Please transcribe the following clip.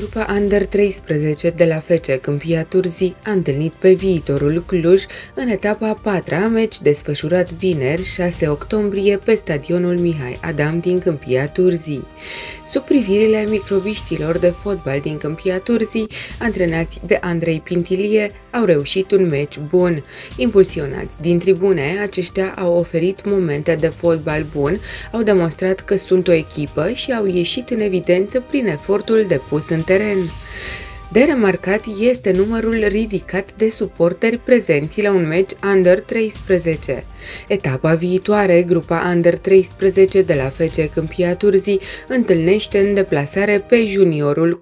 Grupa Under 13 de la FC Câmpia Turzii a întâlnit pe viitorul Cluj în etapa a patra, meci desfășurat vineri 6 octombrie pe stadionul Mihai Adam din Câmpia Turzii. Sub privirile microbiștilor de fotbal din Câmpia Turzii, antrenați de Andrei Pintilie, au reușit un meci bun. Impulsionați din tribune, aceștia au oferit momente de fotbal bun, au demonstrat că sunt o echipă și au ieșit în evidență prin efortul depus în teren. De remarcat este numărul ridicat de suporteri prezenți la un meci Under 13. Etapa viitoare, grupa Under 13 de la FC Câmpia Turzii întâlnește în deplasare pe juniorul